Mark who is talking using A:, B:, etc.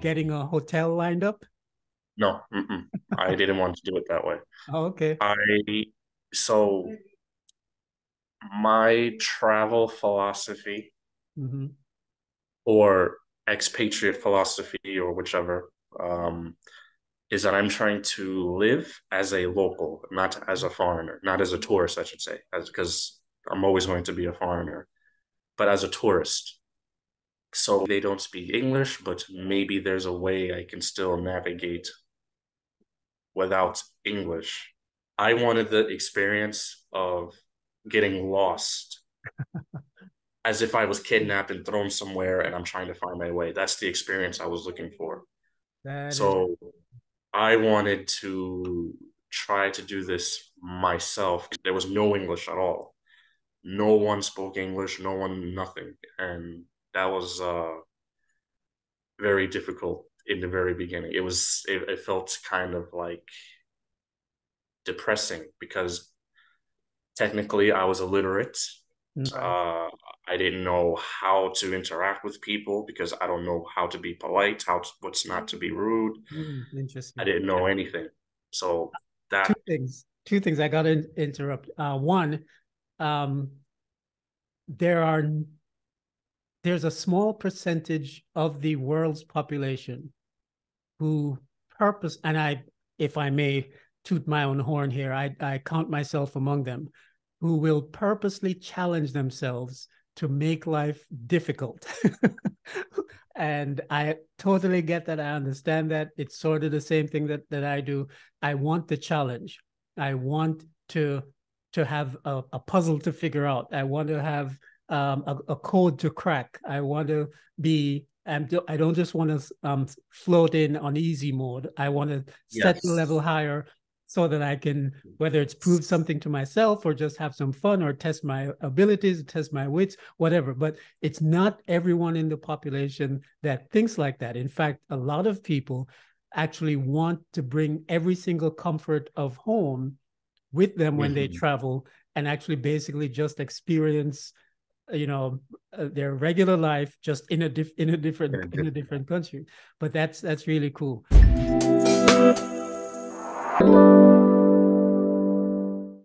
A: getting a hotel lined up?
B: No. I didn't want to do it that way.
A: Oh, okay.
B: I so my travel philosophy
A: hmm
B: or expatriate philosophy or whichever um, is that I'm trying to live as a local, not as a foreigner, not as a tourist, I should say, as because I'm always going to be a foreigner, but as a tourist. So they don't speak English, but maybe there's a way I can still navigate without English. I wanted the experience of getting lost as if I was kidnapped and thrown somewhere and I'm trying to find my way. That's the experience I was looking for.
A: That is
B: So I wanted to try to do this myself. There was no English at all. No one spoke English, no one, nothing. And that was uh, very difficult in the very beginning. It was, it, it felt kind of like depressing because technically I was illiterate.
A: Mm,
B: Uh, I didn't know how to interact with people because I don't know how to be polite, how to, what's not to be rude.
A: mm,
B: I didn't know anything. So that
A: Two things. Two things. I got to interrupt. Uh, one, um, there are there's a small percentage of the world's population who purpose and I, if I may toot my own horn here, I, I count myself among them, who will purposely challenge themselves to make life difficult. and I totally get that. I understand that. It's sort of the same thing that, that I do. I want the challenge. I want to to have a, a puzzle to figure out. I want to have um, a, a code to crack. I want to be I'm, I don't just want to um, float in on easy mode. I want to set the level higher so that I can, whether it's prove something to myself or just have some fun or test my abilities, test my wits, whatever. But it's not everyone in the population that thinks like that. In fact, a lot of people actually want to bring every single comfort of home with them when they
B: Mhm.
A: travel and actually basically just experience you know uh, their regular life just in a in a different
B: in a
A: different country. But that's that's really cool.